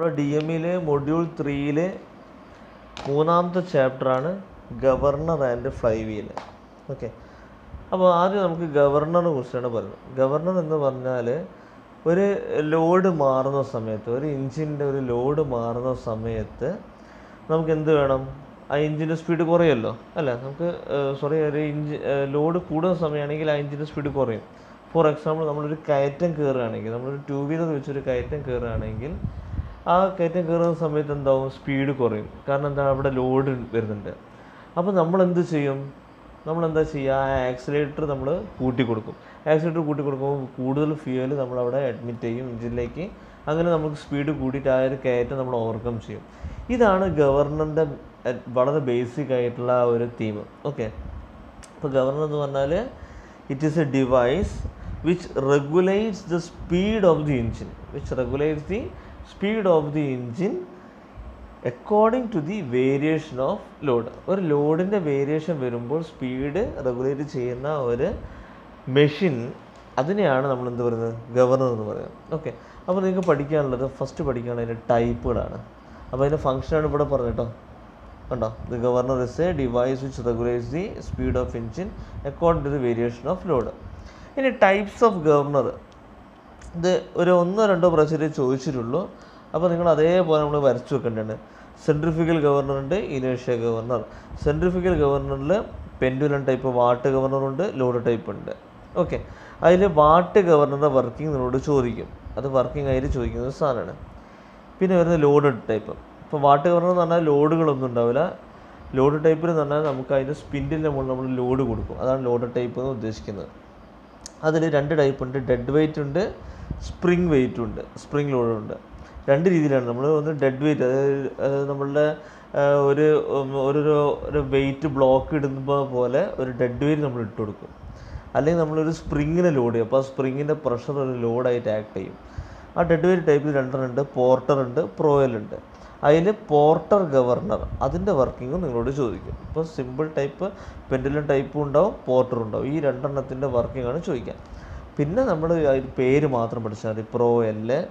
നമ്മുടെ ഡി എമ്മിലെ മൊഡ്യൂൾ ത്രീയിലെ മൂന്നാമത്തെ ചാപ്റ്ററാണ് governor and fly wheel okay അപ്പോൾ ആദ്യം നമുക്ക് ഗവർണറിനെ കുറിച്ചാണ് പറയുന്നത്. ഗവർണർ എന്ന് പറഞ്ഞാൽ ഒരു ലോഡ് മാറുന്ന സമയത്ത് ഒരു എഞ്ചിന്റെ ഒരു ലോഡ് മാറുന്ന സമയത്ത് നമുക്ക് എന്ത് വേണം? ആ എഞ്ചിന്റെ സ്പീഡ് കുറയുമല്ലോ അല്ല? നമുക്ക് സോറി ഒരു ഇഞ്ച് ലോഡ് കൂടുന്ന സമയമാണെങ്കിൽ ആ എഞ്ചിന്റെ സ്പീഡ് കുറയും. ഫോർ എക്സാമ്പിൾ നമ്മളൊരു കയറ്റം കയറുകയാണെങ്കിൽ നമ്മളൊരു ടൂ വീലർ വെച്ചൊരു കയറ്റം കയറുകയാണെങ്കിൽ ആ കയറ്റം കയറുന്ന സമയത്ത് എന്താവും? സ്പീഡ് കുറയും. കാരണം എന്താ? അവിടെ ലോഡ് വരുന്നുണ്ട്. അപ്പോൾ നമ്മൾ എന്ത് ചെയ്യും? നമ്മൾ എന്താ ചെയ്യുക? ആ ആക്സിലേറ്റർ നമ്മൾ കൂട്ടി കൊടുക്കും ആക്സിലേറ്റർ കൂട്ടി കൊടുക്കുമ്പോൾ കൂടുതൽ ഫ്യൂവൽ നമ്മളവിടെ അഡ്മിറ്റ് ചെയ്യും എഞ്ചിനിലേക്ക് അങ്ങനെ നമുക്ക് സ്പീഡ് കൂട്ടിയിട്ട് ആ ഒരു കയറ്റം നമ്മൾ ഓവർകം ചെയ്യും. ഇതാണ് ഗവർണറിന്റെ വളരെ ബേസിക് ആയിട്ടുള്ള ഒരു തീം ഓക്കെ അപ്പോൾ ഗവർണർ എന്ന് പറഞ്ഞാൽ it is a device which regulates the speed of the engine which regulates the speed of the engine according to the variation of load ഒരു ലോഡിന്റെ വേരിയേഷൻ വരുമ്പോൾ സ്പീഡ് റെഗുലേറ്റ് ചെയ്യുന്ന ഒരു മെഷീൻ അതിനെയാണ് നമ്മൾ എന്ത് പറയുന്നത്? ഗവർണർ എന്ന് പറയുന്നത്. ഓക്കെ അപ്പോൾ നിങ്ങൾക്ക് പഠിക്കാനുള്ളത് ഫസ്റ്റ് പഠിക്കാനുള്ളത് അതിന്റെ ടൈപ്പുകളാണ് അപ്പോൾ അതിന്റെ ഫംഗ്ഷനാണ് ഇവിടെ പറഞ്ഞിട്ടോ കണ്ടോ? The governor is a device which regulates the speed of engine according to the variation of load ഇനി ടൈപ്സ് ഓഫ് ഗവർണർ ഇത് ഒരു ഒന്നോ രണ്ടോ പ്രാവശ്യം ചോദിച്ചിട്ടുള്ളൂ. അപ്പോൾ നിങ്ങൾ അതേപോലെ നമ്മൾ വരച്ചു വെക്കേണ്ടതാണ്. സെൻട്രിഫിക്കൽ ഗവർണറുണ്ട് ഇനേഷ്യ ഗവർണർ സെൻട്രിഫിക്കൽ ഗവർണറിൽ പെൻഡുലം ടൈപ്പ് വാട്ട് ഗവർണറുണ്ട് ലോഡ് ടൈപ്പ് ഉണ്ട്. ഓക്കെ അതിൽ വാട്ട് ഗവർണറുടെ വർക്കിംഗ് നിങ്ങളോട് ചോദിക്കും. അത് വർക്കിംഗ് ആയിട്ട് ചോദിക്കുന്ന ഒരു സാധനമാണ്. പിന്നെ വരുന്ന ലോഡ് ടൈപ്പ് ഇപ്പോൾ വാട്ട് ഗവർണർ എന്ന് പറഞ്ഞാൽ ലോഡുകളൊന്നും ഉണ്ടാവില്ല. ലോഡ് ടൈപ്പിൽ എന്ന് പറഞ്ഞാൽ നമുക്ക് അതിന്റെ സ്പിൻഡിന്റെ മുകളിൽ നമ്മൾ ലോഡ് കൊടുക്കും. അതാണ് ലോഡ് ടൈപ്പ് എന്ന് ഉദ്ദേശിക്കുന്നത്. അതിൽ രണ്ട് ടൈപ്പ് ഉണ്ട് ഡെഡ് വെയിറ്റ് ഉണ്ട് സ്പ്രിങ് വെയിറ്റ് ഉണ്ട് സ്പ്രിങ് ഉണ്ട്. രണ്ട് രീതിയിലാണ്. നമ്മൾ ഒന്ന് ഡെഡ് വെയിറ്റ് അതായത് നമ്മളുടെ ഒരു ഒരു ഒരു വെയിറ്റ് ബ്ലോക്ക് ഇടുമ്പോൾ പോലെ ഒരു ഡെഡ് വെയിറ്റ് നമ്മൾ ഇട്ട് കൊടുക്കും. അല്ലെങ്കിൽ നമ്മളൊരു സ്പ്രിങ്ങിനെ ലോഡ് ചെയ്യും. അപ്പോൾ ആ സ്പ്രിങ്ങിന്റെ പ്രഷർ ഒരു ലോഡായിട്ട് ആക്ട് ചെയ്യും. ആ ഡെഡ് വെയിറ്റ് ടൈപ്പിൽ രണ്ടെണ്ണം ഉണ്ട്. പോർട്ടർ ഉണ്ട് പ്രോയൽ ഉണ്ട്. അതിൽ പോർട്ടർ ഗവർണർ അതിന്റെ വർക്കിങ്ങും നിങ്ങളോട് ചോദിക്കും. ഇപ്പോൾ സിമ്പിൾ ടൈപ്പ് പെൻഡുലം ടൈപ്പും ഉണ്ടാവും പോർട്ടറും ഉണ്ടാവും. ഈ രണ്ടെണ്ണത്തിന്റെ വർക്കിംഗ് ആണ് ചോദിക്കുക. പിന്നെ നമ്മൾ അതിന് പേര് മാത്രം പഠിച്ചാൽ മതി. പ്രോ എൽ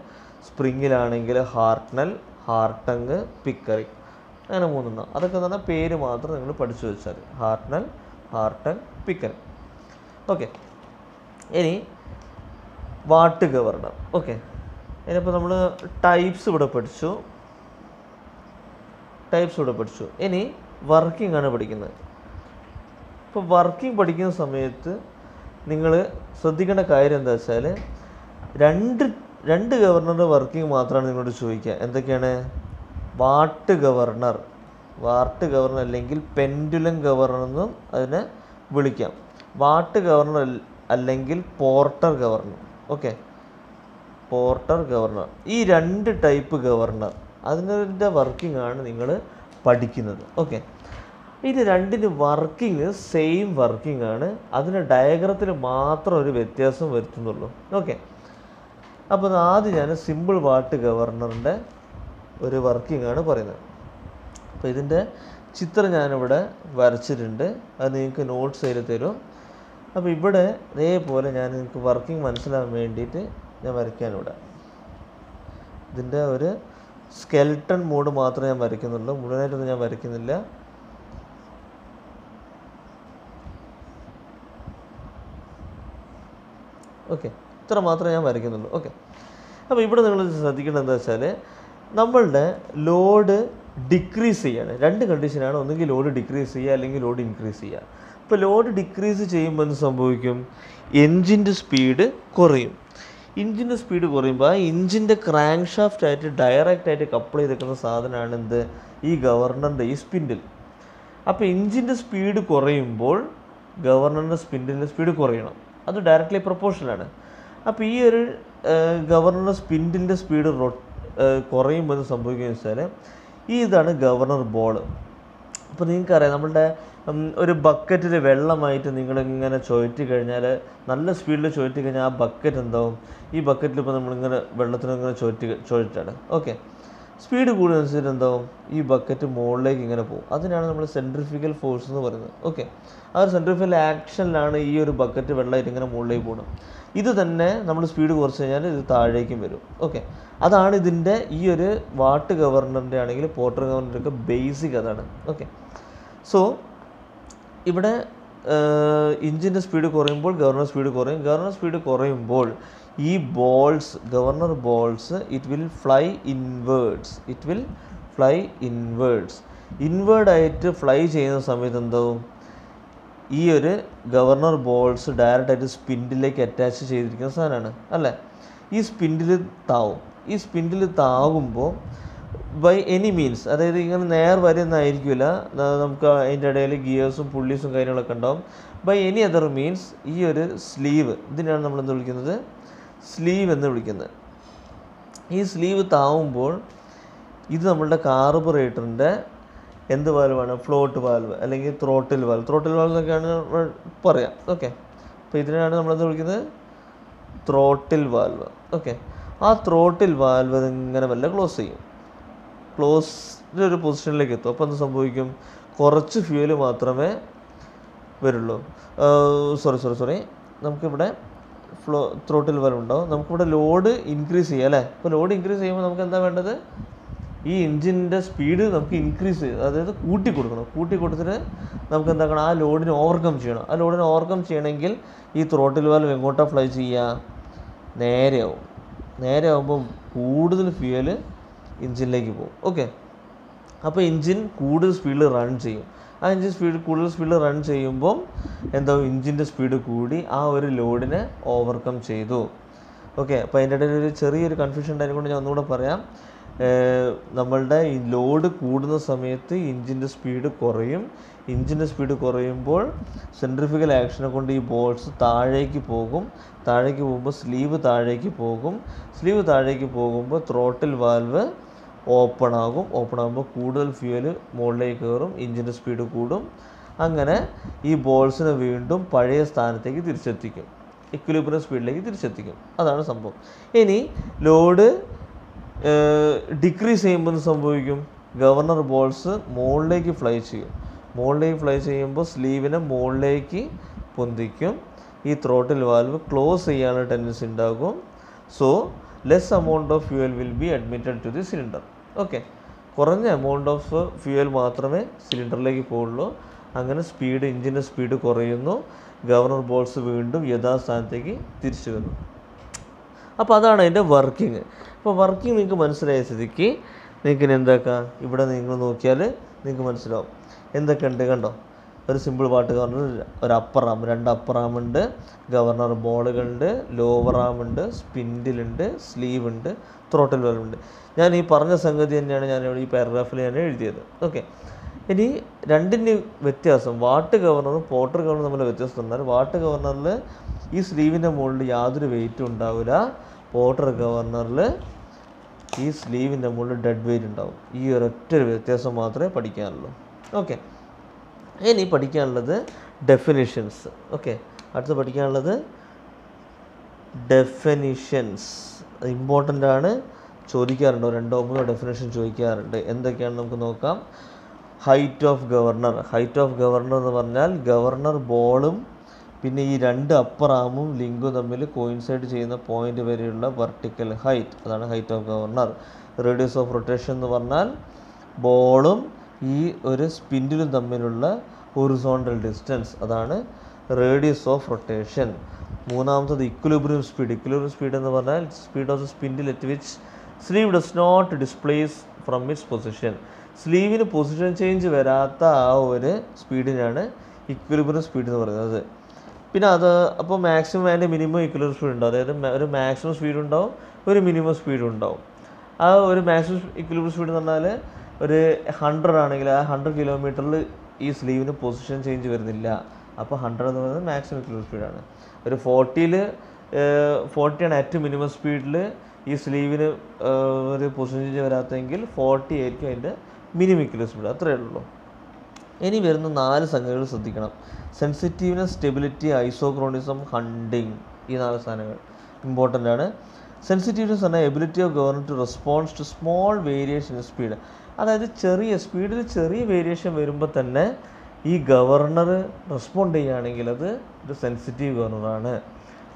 സ്പ്രിങ്ങിലാണെങ്കിൽ ഹാർട്ട്നൽ ഹാർട്ടങ് പിക്കറിങ് അങ്ങനെ മൂന്നെണ്ണം. അതൊക്കെ എന്ന് പറഞ്ഞാൽ പേര് മാത്രം നിങ്ങൾ പഠിച്ചു വെച്ചാൽ മതി. Hartnell Hartnell Pickering okay. ഇനി വാട്ട് ഗവർണർ. ഓക്കെ. ഇനിയിപ്പോൾ നമ്മൾ ടൈപ്സ് ഇവിടെ പഠിച്ചു. ടൈപ്സ് ഇവിടെ പഠിച്ചു. ഇനി വർക്കിംഗ് ആണ് പഠിക്കുന്നത്. ഇപ്പോൾ വർക്കിംഗ് പഠിക്കുന്ന സമയത്ത് നിങ്ങൾ ശ്രദ്ധിക്കേണ്ട കാര്യം എന്താ വെച്ചാൽ രണ്ട് രണ്ട് ഗവർണറുടെ വർക്കിംഗ് മാത്രമാണ് നിങ്ങളോട് ചോദിക്കുക. എന്തൊക്കെയാണ്? വാട്ട് ഗവർണർ വാർട്ട് ഗവർണർ അല്ലെങ്കിൽ പെൻഡുലം ഗവർണർ എന്നും അതിനെ വിളിക്കാം. വാട്ട് ഗവർണർ അല്ലെങ്കിൽ Porter governor okay Porter governor ഈ രണ്ട് ടൈപ്പ് ഗവർണർ അതിന്റെ വർക്കിംഗ് ആണ് നിങ്ങൾ പഠിക്കുന്നത്. ഓക്കെ. ഇത് രണ്ടിന് വർക്കിംഗ് സെയിം വർക്കിംഗ് ആണ് അതിന് ഡയഗ്രത്തിൽ മാത്രം ഒരു വ്യത്യാസം വരുത്തുന്നുള്ളൂ. ഓക്കെ. അപ്പോൾ ആദ്യം ഞാൻ സിമ്പിൾ വാട്ട് ഗവർണറിന്റെ ഒരു വർക്കിംഗ് ആണ് പറയുന്നത്. അപ്പോൾ ഇതിന്റെ ചിത്രം ഞാനിവിടെ വരച്ചിട്ടുണ്ട്. അത് നിങ്ങൾക്ക് നോട്ട്സ് ചെയ്ത് തരും. അപ്പോൾ ഇവിടെ ഇതേപോലെ ഞാൻ നിങ്ങൾക്ക് വർക്കിംഗ് മനസ്സിലാകാൻ വേണ്ടിയിട്ട് ഞാൻ വരയ്ക്കാൻ ഇവിടെ. ഇതിന്റെ ഒരു സ്കെൽട്ടൺ മോഡ് മാത്രമേ ഞാൻ വരയ്ക്കുന്നുള്ളൂ. മുഴുവനായിട്ടൊന്നും ഞാൻ വരയ്ക്കുന്നില്ല. ഓക്കെ. ഇത്ര മാത്രമേ ഞാൻ വരയ്ക്കുന്നുള്ളൂ. ഓക്കെ. അപ്പോൾ ഇവിടെ നിങ്ങൾ ശ്രദ്ധിക്കേണ്ടത് എന്താ വെച്ചാൽ നമ്മളുടെ ലോഡ് ഡിക്രീസ് ചെയ്യാണ്. രണ്ട് കണ്ടീഷനാണ് ഒന്നുകിൽ ലോഡ് ഡിക്രീസ് ചെയ്യുക അല്ലെങ്കിൽ ലോഡ് ഇൻക്രീസ് ചെയ്യുക. അപ്പോൾ ലോഡ് ഡിക്രീസ് ചെയ്യുമ്പോൾ എന്ത് സംഭവിക്കും? എൻജിന്റെ സ്പീഡ് കുറയും. എഞ്ചിന്റെ സ്പീഡ് കുറയുമ്പോൾ ആ ഇഞ്ചിന്റെ ക്രാങ്ക് ഷാഫ്റ്റ് ആയിട്ട് ഡയറക്റ്റ് ആയിട്ട് കപ്പിൾ ചെയ്തിരിക്കുന്ന സാധനമാണ് എന്ത്? ഈ ഗവർണറിന്റെ ഈ സ്പിൻഡിൽ അപ്പോൾ ഇഞ്ചിന്റെ സ്പീഡ് കുറയുമ്പോൾ ഗവർണറിന്റെ സ്പിൻഡിന്റെ സ്പീഡ് കുറയണം. അത് ഡയറക്റ്റ്ലി പ്രൊപ്പോർഷനാണ് അപ്പോൾ ഈ ഒരു ഗവർണറിന്റെ സ്പിൻഡിന്റെ സ്പീഡ് റൊ കുറയുമ്പോൾ സംഭവിക്കുന്നത് വെച്ചാൽ ഈ ഇതാണ് ഗവർണർ ബോൾ അപ്പോൾ നിങ്ങൾക്കറിയാം നമ്മളുടെ ഒരു ബക്കറ്റിൽ വെള്ളമായിട്ട് നിങ്ങളിങ്ങനെ ചുഴറ്റി കഴിഞ്ഞാൽ നല്ല സ്പീഡിൽ ചുഴറ്റി കഴിഞ്ഞാൽ ആ ബക്കറ്റ് എന്താവും? ഈ ബക്കറ്റിൽ ഇപ്പോൾ നമ്മളിങ്ങനെ വെള്ളത്തിനിങ്ങനെ ചുഴറ്റി ചുഴറ്റാണ് ഓക്കെ സ്പീഡ് കൂടുന്നതനുസരിച്ച് എന്താവും? ഈ ബക്കറ്റ് മുകളിലേക്ക് ഇങ്ങനെ പോകും. അതിനാണ് നമ്മൾ സെൻട്രിഫിക്കൽ ഫോഴ്സ് എന്ന് പറയുന്നത്. ഓക്കെ ആ ഒരു സെൻട്രിഫിക്കൽ ആക്ഷനിലാണ് ഈ ഒരു ബക്കറ്റ് വെള്ളമായിട്ട് ഇങ്ങനെ മുകളിലേക്ക് പോകുന്നത്. ഇത് തന്നെ നമ്മൾ സ്പീഡ് കുറച്ച് കഴിഞ്ഞാൽ ഇത് താഴേക്കും വരും. ഓക്കെ അതാണ് ഇതിന്റെ ഈ ഒരു വാട്ട് ഗവർണറിന്റെ ആണെങ്കിൽ പോർട്ടർ ഗവർണറിന്റെ ഒക്കെ ബേസിക് അതാണ്. ഓക്കെ സോ ഇവിടെ ഇഞ്ചിന്റെ സ്പീഡ് കുറയുമ്പോൾ ഗവർണർ സ്പീഡ് കുറയും. ഗവർണർ സ്പീഡ് കുറയുമ്പോൾ ഈ balls governor balls it will fly inwards it will fly inwards inward ആയിട്ട് ഫ്ലൈ ചെയ്യുന്ന സമയത്ത് എന്താവും ഈ ഒരു ഗവർണർ ബോൾസ് ഡയറക്റ്റ് ആയിട്ട് സ്പിൻഡിലേക്ക് അറ്റാച്ച് ചെയ്തിരിക്കുന്ന സാധനമാണ്. അല്ലേ? ഈ സ്പിൻഡിൽ താവും. ഈ സ്പിൻഡിൽ താകുമ്പോൾ ബൈ എനി മീൻസ് അതായത് ഇങ്ങനെ നേർ വരുന്നതായിരിക്കില്ല. നമുക്ക് അതിന്റെ ഇടയിൽ ഗിയേഴ്സും പുള്ളീസും കാര്യങ്ങളൊക്കെ ഉണ്ടാവും. ബൈ എനി അതർ മീൻസ് ഈ ഒരു സ്ലീവ് ഇതിനാണ് നമ്മൾ എന്ത് വിളിക്കുന്നത്? സ്ലീവ് എന്ന് വിളിക്കുന്നത്. ഈ സ്ലീവ് താവുമ്പോൾ ഇത് നമ്മളുടെ കാർബറേറ്ററിന്റെ എന്ത് വാൽവാണ്? ഫ്ലോട്ട് വാൽവ് അല്ലെങ്കിൽ ത്രോട്ടിൽ വാൽവ്. ത്രോട്ടിൽ വാൽവ് എന്നൊക്കെയാണ് പറയാം. ഓക്കെ അപ്പോൾ ഇതിനാണ് നമ്മളെന്ത് വിളിക്കുന്നത്? Throttle valve. ഓക്കെ ആ ത്രോട്ടിൽ വാൽവ് ഇങ്ങനെ വല്ല ക്ലോസ് ചെയ്യും. ക്ലോസ് ഒരു പൊസിഷനിലേക്ക് എത്തും. അപ്പോൾ എന്ത് സംഭവിക്കും? കുറച്ച് ഫ്യൂൽ മാത്രമേ വരുള്ളൂ. സോറി സോറി സോറി നമുക്കിവിടെ ഫ്ലോ ത്രോട്ടിൽ വാൽവ് ഉണ്ടാവും നമുക്കിവിടെ ലോഡ് ഇൻക്രീസ് ചെയ്യാം അല്ലേ? അപ്പോൾ ലോഡ് ഇൻക്രീസ് ചെയ്യുമ്പോൾ നമുക്ക് എന്താ വേണ്ടത്? ഈ എഞ്ചിന്റെ സ്പീഡ് നമുക്ക് ഇൻക്രീസ് ചെയ്ത് അതായത് കൂട്ടി കൊടുക്കണം. കൂട്ടി കൊടുത്തിട്ട് നമുക്ക് എന്താക്കണം ആ ലോഡിനെ ഓവർകം ചെയ്യണം. ആ ലോഡിനെ ഓവർകം ചെയ്യണമെങ്കിൽ ഈ ത്രോട്ടിൽ വാൽവ് എങ്ങോട്ടാണ് ഫ്ലൈ ചെയ്യുക? നേരെയാവും നേരെ ആവുമ്പോൾ കൂടുതൽ ഫ്യൂവൽ എഞ്ചിനിലേക്ക് പോകും. ഓക്കെ അപ്പോൾ എഞ്ചിൻ കൂടുതൽ സ്പീഡിൽ റൺ ചെയ്യും. ആ എഞ്ചിൻ സ്പീഡ് കൂടുതൽ സ്പീഡിൽ റൺ ചെയ്യുമ്പം എന്താവും എഞ്ചിന്റെ സ്പീഡ് കൂടി ആ ഒരു ലോഡിനെ ഓവർകം ചെയ്തു. ഓക്കെ അപ്പോൾ അതിന്റെ ഇടയിൽ ഒരു ചെറിയൊരു കൺഫ്യൂഷൻ ഉണ്ടായതുകൊണ്ട് ഞാൻ ഒന്നുകൂടെ പറയാം. നമ്മളുടെ ഈ ലോഡ് കൂടുന്ന സമയത്ത് ഇഞ്ചിന്റെ സ്പീഡ് കുറയും. ഇഞ്ചിന്റെ സ്പീഡ് കുറയുമ്പോൾ സെൻട്രിഫിക്കൽ ആക്ഷനെ കൊണ്ട് ഈ ബോൾസ് താഴേക്ക് പോകും. താഴേക്ക് പോകുമ്പോൾ സ്ലീവ് താഴേക്ക് പോകും. സ്ലീവ് താഴേക്ക് പോകുമ്പോൾ ത്രോട്ടിൽ വാൽവ് ഓപ്പൺ ആകും. ഓപ്പൺ ആകുമ്പോൾ കൂടുതൽ ഫ്യൂവൽ മുകളിലേക്ക് കയറും. എഞ്ചിന്റെ സ്പീഡ് കൂടും. അങ്ങനെ ഈ ബോൾസിനെ വീണ്ടും പഴയ സ്ഥാനത്തേക്ക് തിരിച്ചെത്തിക്കും. ഇക്വിലിബ്രിയം സ്പീഡിലേക്ക് തിരിച്ചെത്തിക്കും. അതാണ് സംഭവം. ഇനി ലോഡ് ഡിക്രീസ് ചെയ്യുമ്പോൾ എന്ത് സംഭവിക്കും? ഗവർണർ ബോൾസ് മുകളിലേക്ക് ഫ്ലൈ ചെയ്യും. മുകളിലേക്ക് ഫ്ലൈ ചെയ്യുമ്പോൾ സ്ലീവിനെ മുകളിലേക്ക് പൊന്തിക്കും. ഈ ത്രോട്ടിൽ വാൽവ് ക്ലോസ് ചെയ്യാനുള്ള ടെൻഡൻസി ഉണ്ടാകും. So less amount of fuel will be admitted to the cylinder okay കുറഞ്ഞ എമൗണ്ട് ഓഫ് ഫ്യൂവൽ മാത്രമേ സിലിണ്ടറിലേക്ക് പോകുള്ളൂ അങ്ങനെ സ്പീഡ് എഞ്ചിന്റെ സ്പീഡ് കുറയുന്നു. ഗവർണർ ബോൾസ് വീണ്ടും യഥാസ്ഥാനത്തേക്ക് തിരിച്ചു വരുന്നു അപ്പോൾ അതാണ് അതിന്റെ വർക്കിംഗ് അപ്പോൾ വർക്കിംഗ് നിങ്ങൾക്ക് മനസ്സിലായ സ്ഥിതിക്ക് നിങ്ങൾക്ക് എന്താക്കാം? ഇവിടെ നിങ്ങൾ നോക്കിയാൽ നിങ്ങൾക്ക് മനസ്സിലാവും. എന്തൊക്കെയുണ്ട് കണ്ടോ? ഒരു സിമ്പിൾ പാട്ട് ഗവർണർ ഒരു അപ്പർ റാം രണ്ട് അപ്പർ ഉണ്ട് ഗവർണർ ബോളുകൾ ഉണ്ട് ലോവർ റാം ഉണ്ട് സ്പിൻഡിൽ ഉണ്ട് സ്ലീവ് ഉണ്ട് ത്രോട്ടിൽ ഉണ്ട്. ഞാൻ ഈ പറഞ്ഞ സംഗതി തന്നെയാണ് ഞാൻ ഈ പാരഗ്രാഫിൽ ഞാൻ എഴുതിയത്. ഓക്കെ ഇനി രണ്ടിന്റെ വ്യത്യാസം. വാട്ട് ഗവർണറും പോട്ടർ ഗവർണറും തമ്മിലെ വ്യത്യാസം എന്നാൽ വാട്ട് ഗവർണറിൽ ഈ സ്ലീവിന്റെ മുകളിൽ യാതൊരു വെയിറ്റും ഉണ്ടാവില്ല. പോട്ടർ ഗവർണറിൽ ഈ സ്ലീവിന്റെ മുകളിൽ ഡെഡ് വെയിറ്റ് ഉണ്ടാവും. ഈ ഒരൊറ്റ വ്യത്യാസം മാത്രമേ പഠിക്കാനുള്ളൂ. ഓക്കെ ഇനി പഠിക്കാനുള്ളത് ഡെഫിനിഷൻസ് ഓക്കെ അടുത്ത് പഠിക്കാനുള്ളത് ഡെഫിനിഷൻസ് ഇമ്പോർട്ടന്റ് ആണ്. ചോദിക്കാറുണ്ടോ. രണ്ടോ മൂന്നോ ഡെഫിനേഷൻ ചോദിക്കാറുണ്ട്. എന്തൊക്കെയാണ് നമുക്ക് നോക്കാം. Height of governor height of governor എന്ന് പറഞ്ഞാൽ ഗവർണർ ബോളും പിന്നെ ഈ രണ്ട് അപ്പർ ആമും ലിങ്കും തമ്മിൽ കോയിൻസൈഡ് ചെയ്യുന്ന പോയിന്റ് വരെയുള്ള വെർട്ടിക്കൽ ഹൈറ്റ് അതാണ് height of governor radius of rotation എന്ന് പറഞ്ഞാൽ ബോളും ഈ ഒരു സ്പിൻഡിലും തമ്മിലുള്ള ഹൊറിസോണ്ടൽ ഡിസ്റ്റൻസ് അതാണ് റേഡിയസ് ഓഫ് റൊട്ടേഷൻ മൂന്നാമത്തത് ഇക്വലിബ്രിയം സ്പീഡ് ഇക്വലിബ്രിയം സ്പീഡ് എന്ന് പറഞ്ഞാൽ speed of the spindle at which sleeve does not displace from its position സ്ലീവിന് position change വരാത്ത ആ ഒരു സ്പീഡിനാണ് ഇക്വലിബ്രിയം സ്പീഡ് എന്ന് പറയുന്നത്. പിന്നെ അത് അപ്പോൾ maximum and minimum equilibrium speed ഉണ്ടാവും. അതായത് ഒരു മാക്സിമം സ്പീഡ് ഉണ്ടാവും ഒരു മിനിമം സ്പീഡ് ഉണ്ടാവും. ആ ഒരു മാക്സിമം ഇക്വലിബ്രിയം സ്പീഡ് എന്ന് പറഞ്ഞാൽ ഒരു ഹൺഡ്രഡ് ആണെങ്കിൽ ആ ഹൺഡ്രഡ് കിലോമീറ്ററിൽ ഈ സ്ലീവിന് പൊസിഷൻ ചേഞ്ച് വരുന്നില്ല. അപ്പോൾ ഹൺഡ്രഡ് എന്ന് പറയുന്നത് മാക്സിമം കിലോ സ്പീഡാണ് ഒരു ഫോർട്ടിയിൽ ഫോർട്ടിയാണ് ഏറ്റവും മിനിമം സ്പീഡിൽ ഈ സ്ലീവിന് ഒരു പൊസിഷൻ ചേഞ്ച് വരാത്തെങ്കിൽ ഫോർട്ടി ആയിരിക്കും അതിന്റെ മിനിമം കിലോ സ്പീഡ് അത്രയേ ഉള്ളൂ. ഇനി വരുന്ന നാല് സംഗതികൾ ശ്രദ്ധിക്കണം. സെൻസിറ്റീവ്നെസ് സ്റ്റെബിലിറ്റി ഐസോക്രോണിസം ഹണ്ടിങ് ഈ നാല് സാധനങ്ങൾ ഇമ്പോർട്ടന്റ് ആണ്. സെൻസിറ്റീവ്നെസ് എന്ന ability of governor to response to small variation in speed അതായത് ചെറിയ സ്പീഡിൽ ചെറിയ വേരിയേഷൻ വരുമ്പോൾ തന്നെ ഈ ഗവർണർ റെസ്പോണ്ട് ചെയ്യുകയാണെങ്കിൽ അത് ഒരു സെൻസിറ്റീവ് ഗവർണറാണ്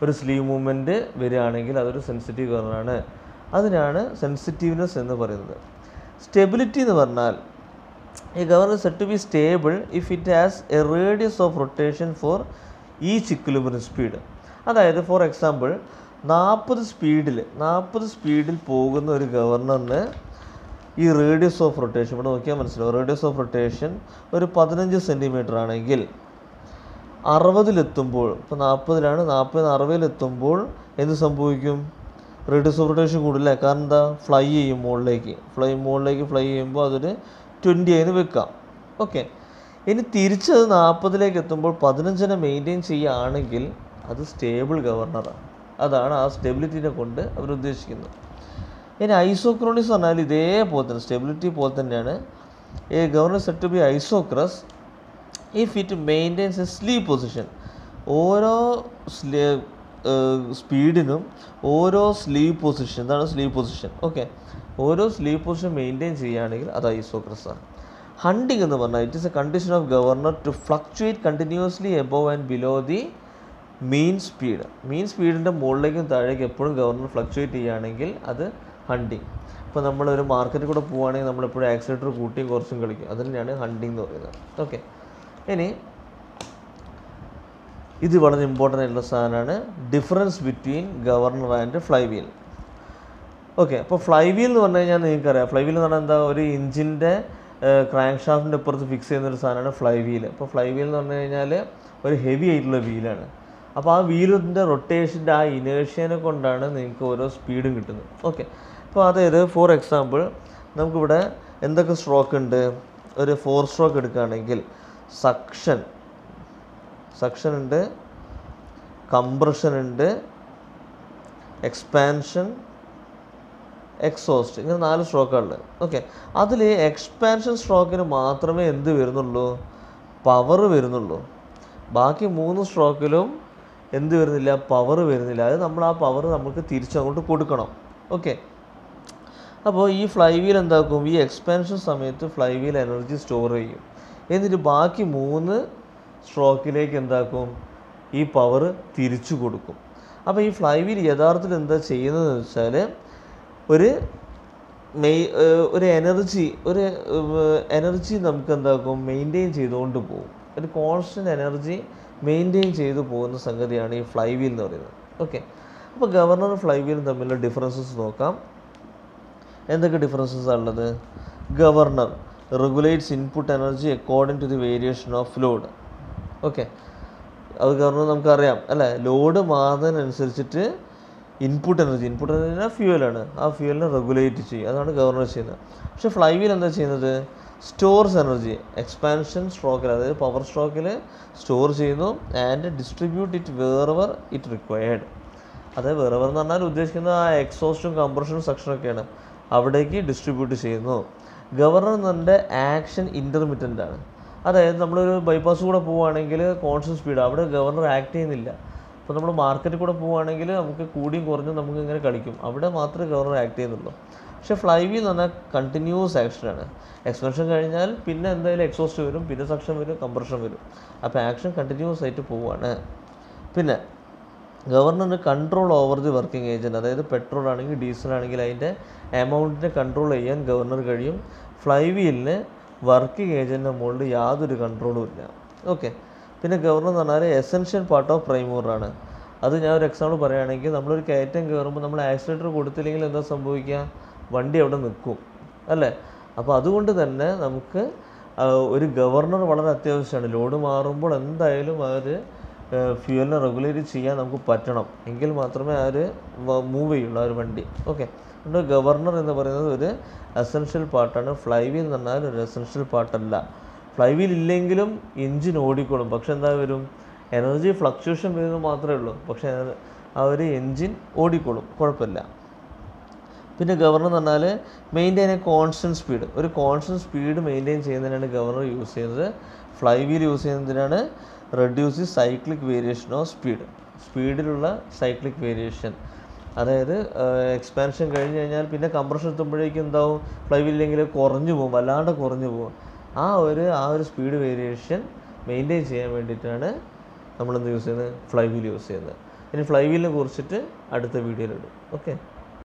ഒരു സ്ലീവ് മൂവ്മെന്റ് വരികയാണെങ്കിൽ അതൊരു സെൻസിറ്റീവ് ഗവർണറാണ് അതിനാണ് സെൻസിറ്റീവ്നെസ് എന്ന് പറയുന്നത്. സ്റ്റെബിലിറ്റി എന്ന് പറഞ്ഞാൽ ഈ governor set to be stable if it has a radius of rotation for ഈ each സ്പീഡ് അതായത് ഫോർ എക്സാമ്പിൾ നാൽപ്പത് സ്പീഡിൽ നാൽപ്പത് സ്പീഡിൽ പോകുന്ന ഒരു ഗവർണറിന് ഈ റേഡിയസ് ഓഫ് റൊട്ടേഷൻ ഇവിടെ നോക്കിയാൽ മനസ്സിലാവും. റേഡിയസ് ഓഫ് റൊട്ടേഷൻ ഒരു പതിനഞ്ച് സെന്റിമീറ്റർ ആണെങ്കിൽ അറുപതിലെത്തുമ്പോൾ ഇപ്പോൾ നാൽപ്പതിലാണ് നാൽപ്പത് അറുപതിലെത്തുമ്പോൾ എന്ത് സംഭവിക്കും? റേഡിയസ് ഓഫ് റൊട്ടേഷൻ കൂടില്ല കാരണം എന്താ? ഫ്ലൈ ചെയ്യും മുകളിലേക്ക്. ഫ്ലൈ മുകളിലേക്ക് ഫ്ലൈ ചെയ്യുമ്പോൾ അതൊരു ട്വന്റി ആയിന് വെക്കാം. ഓക്കെ ഇനി തിരിച്ചത് നാൽപ്പതിലേക്ക് എത്തുമ്പോൾ പതിനഞ്ചിനെ മെയിന്റെയിൻ ചെയ്യുകയാണെങ്കിൽ അത് സ്റ്റേബിൾ ഗവർണറാണ് അതാണ് ആ സ്റ്റെബിലിറ്റിനെ കൊണ്ട് അവർ ഉദ്ദേശിക്കുന്നത് ഇനി ഐസോക്രോണിസ് പറഞ്ഞാൽ ഇതേപോലെ തന്നെ സ്റ്റെബിലിറ്റി പോലെ തന്നെയാണ്. A governor set to be isochronous. If it maintains a sleeve position ഓരോ സ്ലീ സ്പീഡിനും ഓരോ സ്ലീവ് പൊസിഷൻ എന്താണ് സ്ലീവ് പൊസിഷൻ ഓക്കെ ഓരോ സ്ലീവ് പൊസിഷൻ മെയിന്റെയിൻ ചെയ്യുകയാണെങ്കിൽ അത് ഐസോക്രസ് ആണ്. ഹണ്ടിങ് എന്ന് പറഞ്ഞാൽ it is a condition of governor to fluctuate continuously above and below the mean speed mean സ്പീഡിന്റെ മുകളിലേക്കും താഴേക്കും എപ്പോഴും ഗവർണർ ഫ്ലക്ച്വേറ്റ് ചെയ്യുകയാണെങ്കിൽ അത് ഹണ്ടിങ് ഇപ്പോൾ നമ്മളൊരു മാർക്കറ്റിൽ കൂടെ പോവുകയാണെങ്കിൽ നമ്മളെപ്പോഴും ആക്സിലേറ്റർ കൂട്ടിയും കുറച്ചും കളിക്കും. അത് തന്നെയാണ് ഹണ്ടിങ് എന്ന് പറയുന്നത്. ഓക്കെ ഇനി ഇത് വളരെ ഇമ്പോർട്ടന്റ് ആയിട്ടുള്ള സാധനമാണ്. Difference between governor and flywheel okay അപ്പോൾ ഫ്ലൈ വീൽ എന്ന് പറഞ്ഞു കഴിഞ്ഞാൽ നിങ്ങൾക്കറിയാം. ഫ്ലൈ വീൽ എന്ന് പറഞ്ഞാൽ എന്താ? ഒരു ഇഞ്ചിന്റെ ക്രാങ്ക് ഷാഫ്റ്റിന്റെ അപ്പുറത്ത് ഫിക്സ് ചെയ്യുന്ന ഒരു സാധനമാണ് ഫ്ലൈ വീൽ അപ്പോൾ ഫ്ലൈ വീൽ എന്ന് പറഞ്ഞു കഴിഞ്ഞാൽ ഒരു ഹെവി ആയിട്ടുള്ള വീലാണ് അപ്പോൾ ആ വീലിന്റെ റൊട്ടേഷന്റെ ആ ഇനേഷ്യനെ കൊണ്ടാണ് നിങ്ങൾക്ക് ഓരോ സ്പീഡും കിട്ടുന്നത്. ഓക്കെ അപ്പോൾ അതായത് ഫോർ എക്സാമ്പിൾ നമുക്കിവിടെ എന്തൊക്കെ സ്ട്രോക്ക് ഉണ്ട്? ഒരു ഫോർ സ്ട്രോക്ക് എടുക്കുകയാണെങ്കിൽ സക്ഷൻ സക്ഷൻ ഉണ്ട് കംപ്രഷൻ ഉണ്ട് എക്സ്പാൻഷൻ എക്സോസ്റ്റ് ഇങ്ങനെ നാല് സ്ട്രോക്കുകളുണ്ട് ഓക്കെ അതിൽ എക്സ്പാൻഷൻ സ്ട്രോക്കിന് മാത്രമേ എന്ത് വരുന്നുള്ളൂ? പവർ വരുന്നുള്ളൂ. ബാക്കി മൂന്ന് സ്ട്രോക്കിലും എന്ത് വരുന്നില്ല? പവർ വരുന്നില്ല. അത് നമ്മൾ ആ പവർ നമുക്ക് തിരിച്ചങ്ങോട്ട് കൊടുക്കണം. ഓക്കെ അപ്പോൾ ഈ ഫ്ലൈ വീൽ എന്താക്കും? ഈ എക്സ്പാൻഷൻ സമയത്ത് ഫ്ലൈ വീൽ എനർജി സ്റ്റോർ ചെയ്യും. എന്നിട്ട് ബാക്കി മൂന്ന് സ്ട്രോക്കിലേക്ക് എന്താക്കും? ഈ പവർ തിരിച്ചു കൊടുക്കും. അപ്പോൾ ഈ ഫ്ലൈ വീൽ യഥാർത്ഥത്തിൽ എന്താ ചെയ്യുന്നതെന്ന് വെച്ചാൽ ഒരു മെയ് ഒരു എനർജി ഒരു എനർജി നമുക്ക് എന്താക്കും? മെയിന്റെയിൻ ചെയ്തുകൊണ്ട് പോകും. ഒരു കോൺസ്റ്റന്റ് എനർജി മെയിന്റെയിൻ ചെയ്തു പോകുന്ന സംഗതിയാണ് ഈ ഫ്ലൈ വീൽ എന്ന് പറയുന്നത്. ഓക്കെ അപ്പോൾ ഗവർണർ ഫ്ലൈ വീലും തമ്മിലുള്ള ഡിഫറൻസസ് നോക്കാം. എന്തൊക്കെ ഡിഫറൻസസ് ഉള്ളത്? Governor regulates input energy according to the variation of load okay അത് ഗവർണർ നമുക്കറിയാം അല്ലേ? ലോഡ് മാറുന്നതിനനുസരിച്ചിട്ട് ഇൻപുട്ട് എനർജി ഇൻപുട്ട് എനർജി ഫ്യൂവലാണ് ആ ഫ്യൂവലിനെ റെഗുലേറ്റ് ചെയ്യും. അതാണ് ഗവർണർ ചെയ്യുന്നത്. പക്ഷേ ഫ്ലൈ വീൽ എന്താ ചെയ്യുന്നത്? സ്റ്റോർസ് എനർജി എക്സ്പാൻഷൻ സ്ട്രോക്കിൽ അതായത് പവർ സ്ട്രോക്കിൽ സ്റ്റോർ ചെയ്യുന്നു and distribute it wherever it required. അതായത് വേറെവർ എന്ന് പറഞ്ഞാൽ ഉദ്ദേശിക്കുന്നത് ആ എക്സോസ്റ്റും കംപ്രഷനും സെക്ഷനൊക്കെയാണ് അവിടേക്ക് ഡിസ്ട്രിബ്യൂട്ട് ചെയ്യുന്നു. ഗവർണർ എന്നെ ആക്ഷൻ ഇന്റർമിറ്റന്റ് ആണ്. അതായത് നമ്മളൊരു ബൈപ്പാസ് കൂടെ പോവുകയാണെങ്കിൽ കോൺസ്റ്റന്റ് സ്പീഡ് അവിടെ ഗവർണർ ആക്ട് ചെയ്യുന്നില്ല. അപ്പോൾ നമ്മൾ മാർക്കറ്റിൽ കൂടെ പോവുകയാണെങ്കിൽ നമുക്ക് കൂടിയും കുറഞ്ഞും നമുക്ക് ഇങ്ങനെ കളിക്കും. അവിടെ മാത്രമേ ഗവർണർ ആക്ട് ചെയ്യുന്നുള്ളൂ. പക്ഷേ ഫ്ലൈ വീൽ എന്ന് പറഞ്ഞാൽ കണ്ടിന്യൂസ് ആക്ഷനാണ് എക്സ്പെൻഷൻ കഴിഞ്ഞാൽ പിന്നെ എന്തായാലും എക്സോസ്റ്റ് വരും പിന്നെ സക്ഷൻ വരും കംപ്രഷൻ വരും. അപ്പോൾ ആക്ഷൻ കണ്ടിന്യൂസ് ആയിട്ട് പോവുകയാണ് പിന്നെ ഗവർണറിന് control over the working agent അതായത് പെട്രോൾ ആണെങ്കിൽ ഡീസൽ ആണെങ്കിൽ അതിന്റെ എമൗണ്ടിനെ കൺട്രോൾ ചെയ്യാൻ ഗവർണർ കഴിയും. ഫ്ലൈ വീലിന് വർക്കിംഗ് ഏജന്റിന്റെ മുകളിൽ യാതൊരു കൺട്രോളും ഇല്ല. ഓക്കെ പിന്നെ ഗവർണർ എന്ന് പറഞ്ഞാൽ എസെൻഷ്യൽ പാർട്ട് ഓഫ് പ്രൈമൂറാണ് അത് ഞാൻ ഒരു എക്സാമ്പിൾ പറയുകയാണെങ്കിൽ നമ്മളൊരു കയറ്റം കയറുമ്പോൾ നമ്മൾ ആക്സിലേറ്റർ കൊടുത്തില്ലെങ്കിൽ എന്താ സംഭവിക്കുക? വണ്ടി അവിടെ നിൽക്കും അല്ലേ? അപ്പോൾ അതുകൊണ്ട് തന്നെ നമുക്ക് ഒരു ഗവർണർ വളരെ അത്യാവശ്യമാണ്. ലോഡ് മാറുമ്പോൾ എന്തായാലും ആ ഒരു ഫ്യൂവലിനെ റെഗുലേറ്റ് ചെയ്യാൻ നമുക്ക് പറ്റണം. എങ്കിൽ മാത്രമേ ആ ഒരു മൂവ് ചെയ്യുള്ളൂ ആ ഒരു വണ്ടി. ഓക്കെ അതുകൊണ്ട് ഗവർണർ എന്ന് പറയുന്നത് ഒരു എസൻഷ്യൽ പാർട്ടാണ് ഫ്ലൈ വീൽ എന്ന് പറഞ്ഞാൽ ഒരു എസൻഷ്യൽ പാർട്ടല്ല ഫ്ലൈ വീൽ ഇല്ലെങ്കിലും എഞ്ചിൻ ഓടിക്കോളും. പക്ഷെ എന്താ വരും? എനർജി ഫ്ലക്ച്വേഷൻ വരുന്നത് മാത്രമേ ഉള്ളൂ. പക്ഷേ ആ ഒരു എൻജിൻ ഓടിക്കോളും. കുഴപ്പമില്ല. പിന്നെ ഗവർണർ എന്ന് പറഞ്ഞാൽ മെയിന്റെയിൻ എ കോൺസ്റ്റന്റ് സ്പീഡ് ഒരു കോൺസ്റ്റന്റ് സ്പീഡ് മെയിന്റെയിൻ ചെയ്യുന്നതിനാണ് ഗവർണർ യൂസ് ചെയ്യുന്നത്. ഫ്ലൈ വീൽ യൂസ് ചെയ്യുന്നതിനാണ് reduce cyclic variation of speed സ്പീഡിലുള്ള cyclic variation അതായത് എക്സ്പാൻഷൻ കഴിഞ്ഞ് കഴിഞ്ഞാൽ പിന്നെ കംപ്രഷൻ എത്തുമ്പോഴേക്കും എന്താവും? ഫ്ലൈ വീലില്ലെങ്കിൽ കുറഞ്ഞു പോകും. വല്ലാണ്ട് കുറഞ്ഞു പോകും. ആ ഒരു ആ ഒരു സ്പീഡ് വേരിയേഷൻ മെയിന്റെയിൻ ചെയ്യാൻ വേണ്ടിയിട്ടാണ് നമ്മളെന്ത് യൂസ് ചെയ്യുന്നത്? ഫ്ലൈ വീൽ യൂസ് ചെയ്യുന്നത്. ഇനി ഫ്ലൈ വീലിനെ കുറിച്ചിട്ട് അടുത്ത വീഡിയോയിലിടും ഓക്കെ